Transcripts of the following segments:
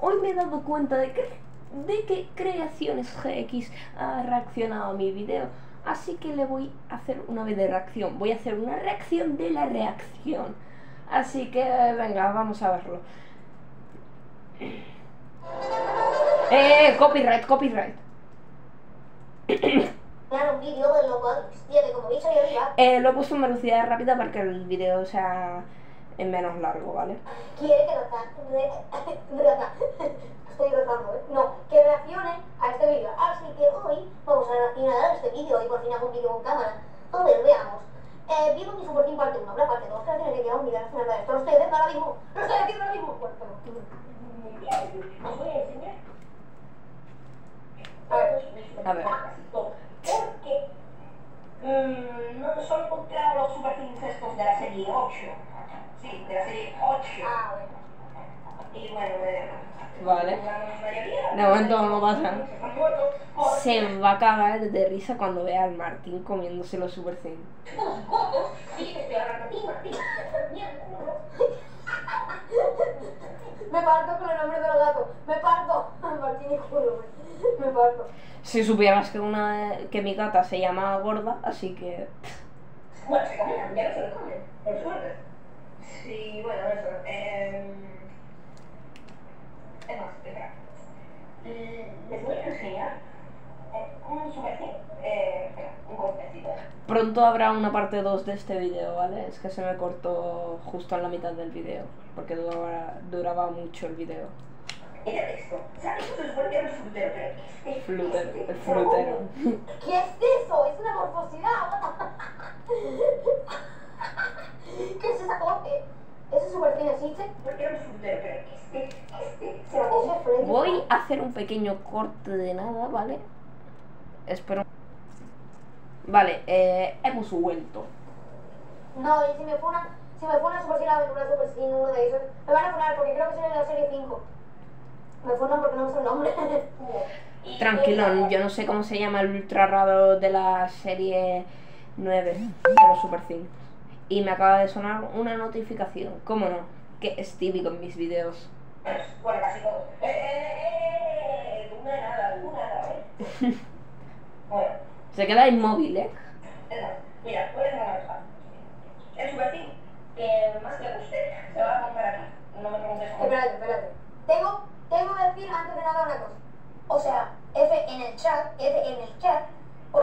hoy me he dado cuenta de que, de que Creaciones GX ha reaccionado a mi video. Así que le voy a hacer una vez de reacción. Voy a hacer una reacción de la reacción. Así que venga, vamos a verlo. Eh, copyright, copyright. Un vídeo de lo cual tiene como arriba. Eh, lo he puesto en velocidad rápida para que el video sea en menos largo, ¿vale? Quiere que re, reta, estoy rezando, ¿eh? No, que reaccione a este vídeo. Así que hoy vamos a reaccionar a este vídeo y por fin hago un vídeo con cámara. A ver, veamos. Eh, vivo mi Super Team parte 1, habrá parte 2, creaciones que quedan reaccionando a esto. Lo estoy haciendo ahora mismo. Lo estoy haciendo ahora mismo. Bueno, bueno. Os voy a enseñar. A ver. Porque mm, no solo encontrado los super estos de la serie 8. Sí, de la serie 8. Ah, bueno. Y bueno, eh, Vale. la mayoría. De Se va a cagar de risa cuando vea al Martín comiéndose los Super. Mierda. Me parto con el nombre del gato. Me parto. Martín y Julio. Me parto. Si supieras que una que mi gata se llama gorda, así que Bueno, se comen, ya no se lo comen, por suerte. Sí, bueno, eso. Eh, es más, espera. Mm, Les voy a enseñar un super tip. Eh, un golpecito. pronto habrá una parte 2 de este video, ¿vale? Es que se me cortó justo en la mitad del video, porque duraba, duraba mucho el video. Mira esto. O sea, esto se supone que era un frutero, pero este. Flutero, este- el frutero. ¿Qué es eso? Es una morfosidad. ¿Qué es esa cosa? ¿Ese Super Team existe? Porque era un frutero, pero este. Este. Se ¿Ese va es Freddy? Voy a hacer un pequeño corte de nada, ¿vale? Espero. Vale, eh, hemos vuelto. No, y si me funan, si me funan Super Team, una Super Team, uno de esos, me van a funar porque creo que soy de la serie 5. Me funan porque no me sé el nombre. Y- Tranquilo, yo no sé cómo se llama el ultra raro de la serie 9 de los Super Things. Y me acaba de sonar una notificación. ¿Cómo no? Que es típico en mis videos. Bueno, casi todo. ¡Eh, eh, eh! Tú nada, tú nada, ¿eh? Bueno, Se queda inmóvil, ¿eh? mira, voy a hacer una cosa. El que más te guste se va a comprar aquí. No me preguntes cómo. Espérate, espérate. Tengo, tengo que decir antes de nada una cosa. O sea, F en el chat, F en el chat,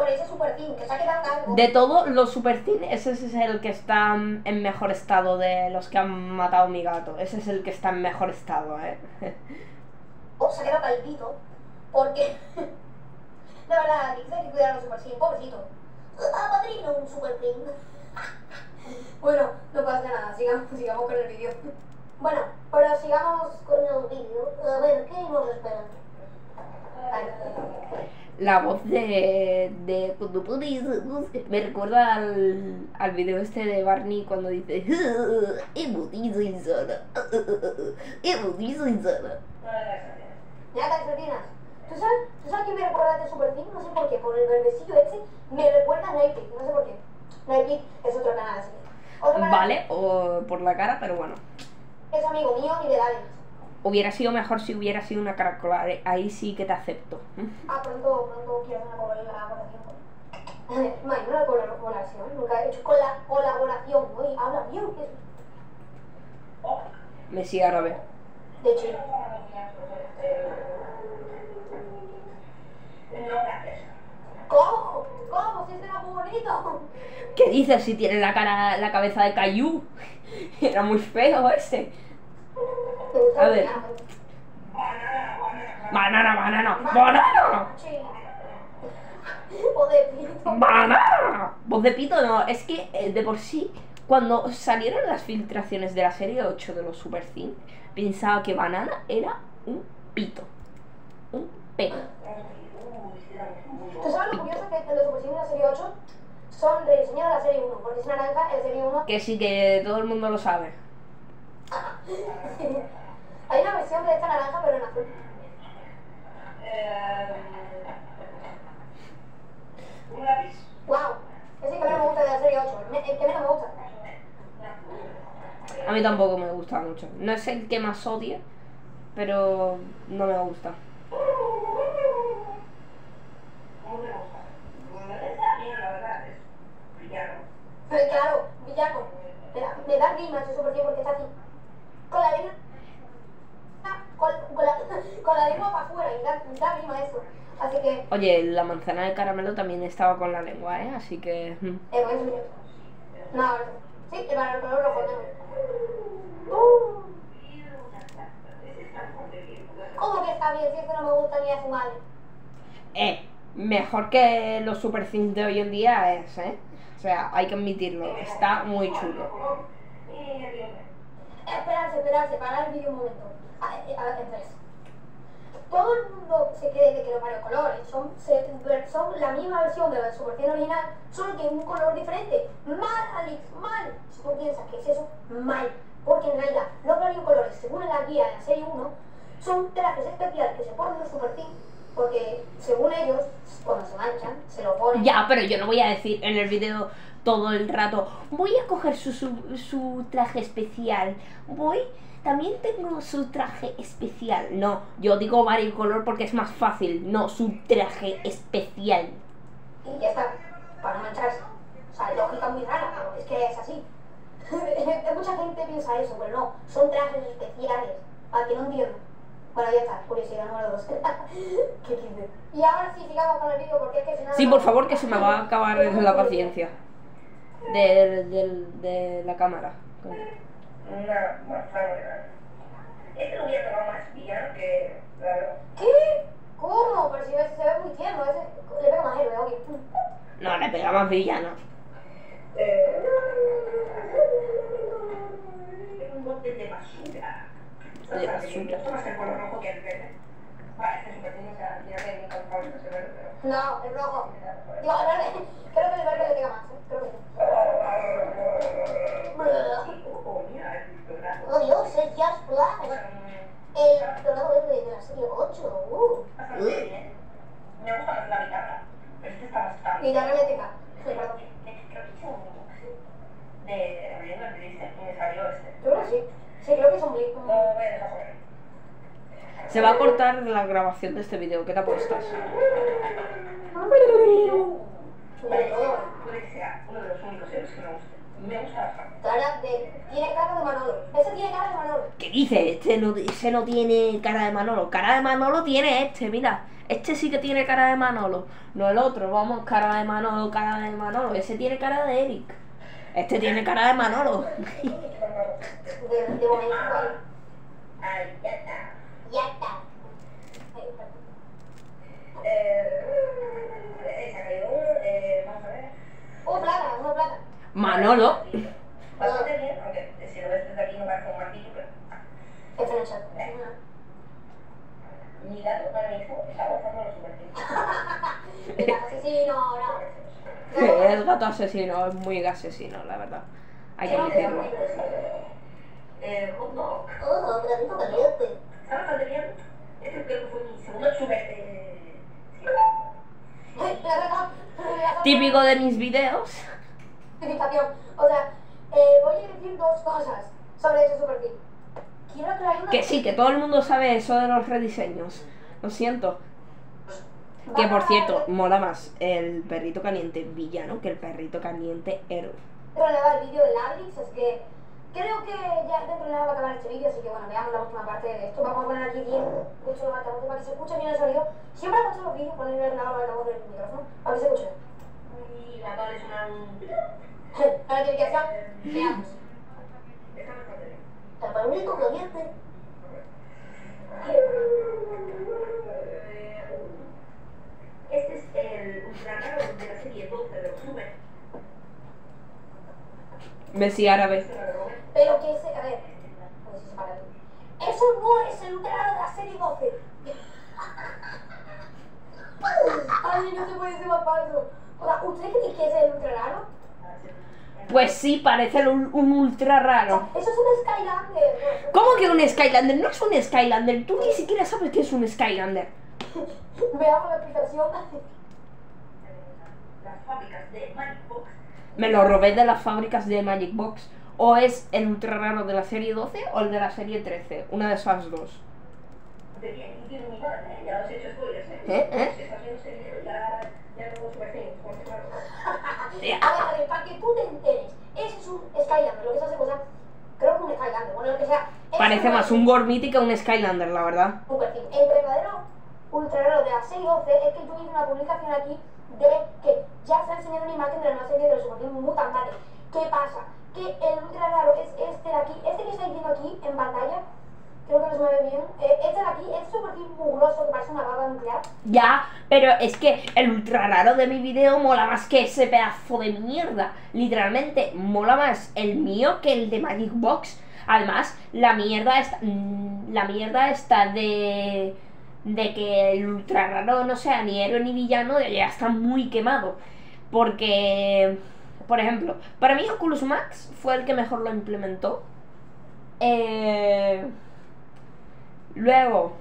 por ese Super Team que se ha quedado calvo. De todos los Super ese es el que está en mejor estado de los que han matado a mi gato. Ese es el que está en mejor estado, ¿eh? O se ha quedado calvito. Porque. De verdad, hay que cuidar a los Super Team, pobrecito. Ah, padrino, un Super Team. Bueno, no pasa nada, sigamos, sigamos con el vídeo. Bueno, pero sigamos con el vídeo. A ver, ¿qué nos espera? Ay. La voz de, de me recuerda al, al video este de Barney cuando dice emotizo insana emotizo insana No le das gracias. Ya, Calcetinas. ¿Tú sabes, ¿Tú sabes quién me recuerda este Super? No sé por qué, por el verdecillo ese me recuerda a Nightpick, no sé por qué. Nightpick es otro canal así. Otro canal Vale, o por la cara, pero bueno Es amigo mío y de Daniels. Hubiera sido mejor si hubiera sido una caracola, ahí sí que te acepto Ah, pronto, pronto quiero una colaboración. No una colaboración, nunca he hecho cola, colaboración. Oye, habla bien, Messi árabe De gracias. ¿Cómo? ¿Cómo? Si este era muy bonito. ¿Qué dices si tiene la cara, la cabeza de Caillou? Era muy feo ese ¿Te gusta A ver. Banana, banana, banana. O de pito. ¡Banana! Voz de pito no, es que eh, de por sí, cuando salieron las filtraciones de la serie 8 de los Super Thing, pensaba que Banana era un pito. Un pelo. ¿Tú sabes lo curioso que los Super Team de la serie 8 son rediseñados de la serie 1? Porque es naranja, el serie 1 Que sí que todo el mundo lo sabe. Hay una versión de esta naranja, pero en azul. Eh, un lápiz. ¡Wow! Ese que menos me gusta de la serie 8. me- El que menos me gusta. A mí tampoco me gusta mucho. No es el que más odia, pero no me gusta. ¿Cómo te gusta? Está bien, la verdad, es villano. Pero claro, villano. Me da rima ese super porque está así. Con la lengua. Con, con la, lengua para afuera y da, da eso. Así que, Oye, la manzana de caramelo también estaba con la lengua, ¿eh? Así que... eh, bueno, no, sí, el valor color rojo negro. Uh, ¿Cómo que está bien si esto no me gusta ni a su madre? Eh, mejor que los Super Things de hoy en día es, ¿eh? O sea, hay que admitirlo, está muy chulo. Esperarse, esperarse, parar el vídeo un momento. A, a, a, tres. Todo el mundo se cree de que los varios colores son, la misma versión de Super 100 original, solo que en un color diferente. Mal, Alex, mal. Si tú piensas que es eso, mal. Porque en realidad, los varios colores, según la guía de la serie 1, son trajes especiales que se ponen los Super Team, porque según ellos, cuando se manchan, se lo ponen. Ya, pero yo no voy a decir en el video todo el rato, voy a coger su, su, su traje especial, voy, también tengo su traje especial. No, yo digo varicolor porque es más fácil, no su traje especial. y ya está, para no mancharse. O sea, lógica muy rara, pero es que es así. Mucha gente piensa eso, pero no, son trajes especiales, para que no entiendan. Bueno, ya está, curiosidad número dos. Qué quinte. Y ahora sí, sigamos con el vídeo porque es que si no... Sí, por favor, que se me va a acabar la paciencia de, de- de la cámara. Una manzana. Este hubiera tomado más villano que. ¿Qué? ¿Cómo? Pero si ves, se ve muy tierno, ese le pega más héroe, obvio. No, le pega más villano. Eh, un bote de basura. De. No, el rojo. Digo, el verde. Creo que el verde le pega más, ¿eh? Creo que. Oh, Dios, es Just Black. El dorado verde de la serie 8. Uh. Me gusta la guitarra. Pero este está bastante. Guitarra eléctrica. Sí, Creo perdón. Se va a cortar la grabación de este video, ¿qué te apuestas? Sobre todo. Puede que sea uno de los únicos que me guste. Me gusta. Cara de... Tiene cara de Manolo. Ese tiene cara de Manolo. ¿Qué dice? Este no, ese no tiene cara de Manolo. Cara de Manolo tiene este, mira. Este sí que tiene cara de Manolo. No el otro, vamos, cara de Manolo, cara de Manolo. Ese tiene cara de Eric. Este tiene cara de Manolo. De, de momento ahí. Ahí, ya está. Ya está. Ahí, perdón. Eh, se ha caído uno. Eh, vamos a ver. Oh, plata, una plata. Manolo. Bastante bien, aunque si lo ves desde aquí no parece un martillo, pero. Este el chat. Mi gato ahora mismo está gozando los supertiempos. Mira, asesino, ahora. El gato asesino es muy asesino, la verdad. Hay que decirlo. Eh, hot dog. Oh, platito caliente. Está bastante bien. Este creo que fue mi segundo super. Típico de mis videos. O sea, eh, voy a decir dos cosas sobre ese team. Quiero traer una. Que sí, que todo el mundo sabe eso de los rediseños. Lo siento. Que por cierto, mola más el perrito caliente villano que el perrito caliente héroe. relevar el vídeo de Ladrix, es que creo que ya dentro de nada va a acabar este vídeo, así que bueno, veamos la última parte de esto. Vamos a poner aquí bien mucho altavoces para que se escuche bien el sonido. Siempre escucho los vídeos poner el altavoz del micrófono, para que se escuche. Y la tablet suena un. La notificación, veamos. Está bastante bien. El perrito caliente. Este es el ultra raro de la serie 12 de los Super. Messi árabe. Pero que ese, a ver, pues se para. Eso no es el ultra de la serie 12. Ay, no se puede ser más falso. ¿Ustedes creen que es el ultra raro? Pues sí, parece un, un ultra raro. Eso es un Skylander. ¿Cómo que un Skylander? No es un Skylander. Tú ni siquiera sabes qué es un Skylander. Veamos la explicación. Las fábricas de Magic Box Me lo robé de las fábricas de Magic Box. O es el ultra raro de la serie 12 o el de la serie 13. Una de esas dos. ¿eh? Hecho spoilers, ¿eh? ¿Eh? ¿Eh? Si estás viendo este video ya, ya no super things, como claro. A ver, a ver, para que tú te enteres, ese es un Skylander, lo que es esa cosa, creo que un Skylander, bueno, lo que sea. es Parece un- más un Gormiti que un Skylander, la verdad. Super Team. El verdadero ultra raro de la serie 12 es que yo hice una publicación aquí de que ya se ha enseñado una imagen de la nueva serie de los Super Team Mutantes. ¿Qué pasa? Que el ultra raro es este de aquí, este que estáis viendo aquí en pantalla, eh, de que. Ya, pero es que el ultra raro de mi video mola más que ese pedazo de mierda. Literalmente, mola más el mío que el de Magic Box. Además, la mierda está. mm, La mierda está de. de que el ultra raro no sea ni héroe ni villano, ya está muy quemado. Porque. Por ejemplo, para mí Oculus Max fue el que mejor lo implementó. Eh, luego,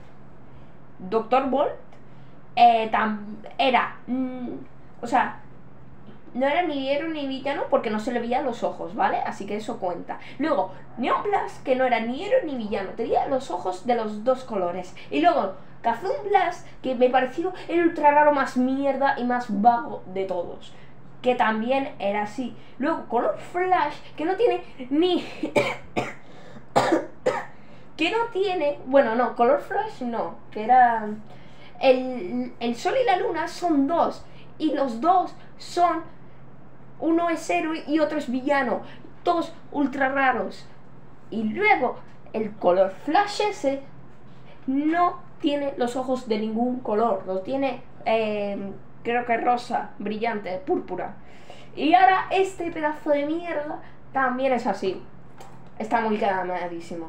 Doctor Bolt eh, era. mm, o sea, no era ni héroe ni villano porque no se le veían los ojos, ¿vale? Así que eso cuenta. Luego, Neon Blast, que no era ni héroe ni villano, tenía los ojos de los dos colores. Y luego, Kazum Blast, que me pareció el ultra raro más mierda y más vago de todos. Que también era así. Luego, Color Flash, que no tiene ni. Que no tiene. Bueno, no, Color Flash no, que era. El, el sol y la luna son dos. Y los dos son. Uno es héroe y otro es villano. Todos ultra raros. Y luego, el color flash ese no tiene los ojos de ningún color. Los tiene, eh, creo que rosa, brillante, púrpura. Y ahora este pedazo de mierda también es así. Está muy quemadísimo.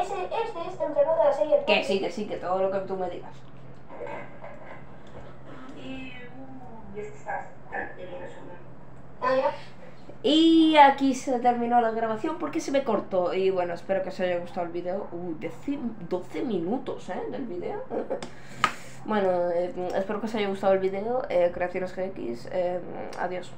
Ese, este es el de la serie 12. Que sí, que sí, que todo lo que tú me digas. Y, uh, es que está bastante bien resumido. Ah, ya. Y aquí se terminó la grabación porque se me cortó. Y bueno, espero que os haya gustado el video. Uy, 12, 12 minutos, ¿eh? Del video. bueno, eh, espero que os haya gustado el video. Eh, Creaciones GX. eh, adiós.